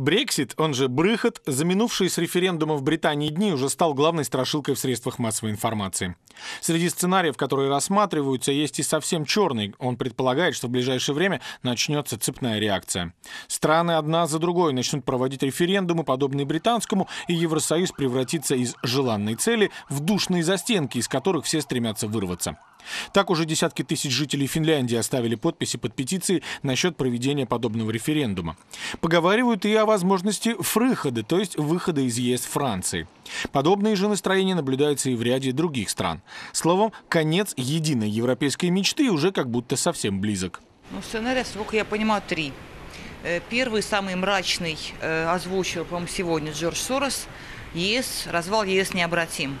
Брексит, он же Брыхот, за минувшие с референдума в Британии дни уже стал главной страшилкой в средствах массовой информации. Среди сценариев, которые рассматриваются, есть и совсем черный. Он предполагает, что в ближайшее время начнется цепная реакция. Страны одна за другой начнут проводить референдумы, подобные британскому, и Евросоюз превратится из желанной цели в душные застенки, из которых все стремятся вырваться. Так уже десятки тысяч жителей Финляндии оставили подписи под петицией насчет проведения подобного референдума. Поговаривают и о возможности фрыхода, то есть выхода из ЕС Франции. Подобные же настроения наблюдаются и в ряде других стран. Словом, конец единой европейской мечты уже как будто совсем близок. Ну, сценарий, сколько я понимаю, три. Э, первый, самый мрачный, э, озвучил, по-моему, сегодня Джордж Сорос. ЕС, развал ЕС необратим.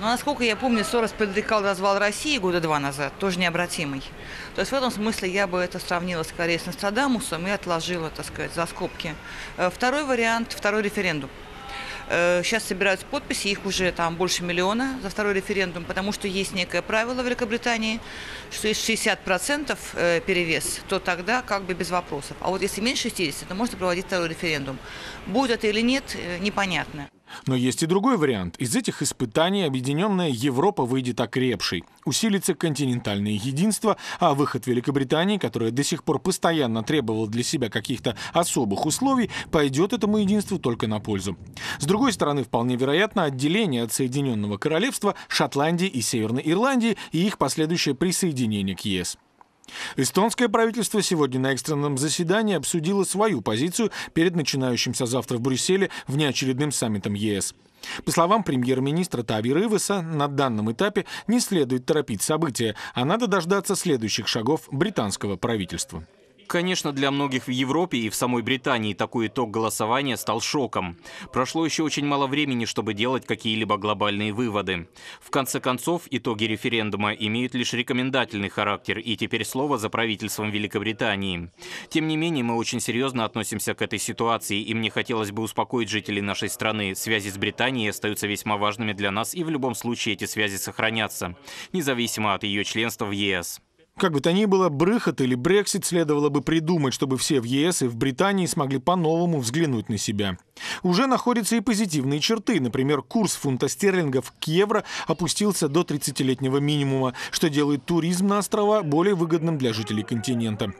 Но, насколько я помню, Сорос предрекал развал России года два назад, тоже необратимый. То есть в этом смысле я бы это сравнила скорее с Нострадамусом и отложила, так сказать, за скобки. Э, второй вариант, второй референдум. Э, сейчас собираются подписи, их уже там больше миллиона за второй референдум, потому что есть некое правило в Великобритании, что если 60% э, перевес, то тогда как бы без вопросов. А вот если меньше 60, то можно проводить второй референдум. Будет это или нет, непонятно. Но есть и другой вариант. Из этих испытаний объединенная Европа выйдет окрепшей. Усилится континентальное единство, а выход Великобритании, которая до сих пор постоянно требовала для себя каких-то особых условий, пойдет этому единству только на пользу. С другой стороны, вполне вероятно отделение от Соединенного Королевства, Шотландии и Северной Ирландии и их последующее присоединение к ЕС. Эстонское правительство сегодня на экстренном заседании обсудило свою позицию перед начинающимся завтра в Брюсселе внеочередным саммитом ЕС. По словам премьер-министра Тави Рывеса, на данном этапе не следует торопить события, а надо дождаться следующих шагов британского правительства. Конечно, для многих в Европе и в самой Британии такой итог голосования стал шоком. Прошло еще очень мало времени, чтобы делать какие-либо глобальные выводы. В конце концов, итоги референдума имеют лишь рекомендательный характер, и теперь слово за правительством Великобритании. Тем не менее, мы очень серьезно относимся к этой ситуации, и мне хотелось бы успокоить жителей нашей страны. Связи с Британией остаются весьма важными для нас, и в любом случае эти связи сохранятся, независимо от ее членства в ЕС. Как бы то ни было, Брыхот или Брексит следовало бы придумать, чтобы все в ЕС и в Британии смогли по-новому взглянуть на себя. Уже находятся и позитивные черты. Например, курс фунта стерлингов к евро опустился до 30-летнего минимума, что делает туризм на острова более выгодным для жителей континента.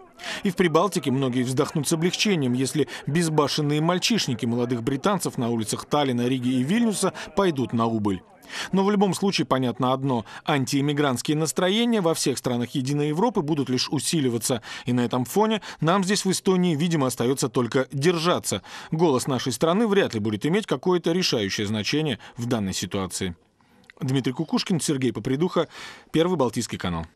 И в Прибалтике многие вздохнут с облегчением, если безбашенные мальчишники молодых британцев на улицах Таллина, Риги и Вильнюса пойдут на убыль. Но в любом случае понятно одно – антиэмигрантские настроения во всех странах Единой Европы будут лишь усиливаться. И на этом фоне нам здесь в Эстонии, видимо, остается только держаться. Голос нашей страны вряд ли будет иметь какое-то решающее значение в данной ситуации. Дмитрий Кукушкин, Сергей Попридуха, Первый Балтийский канал.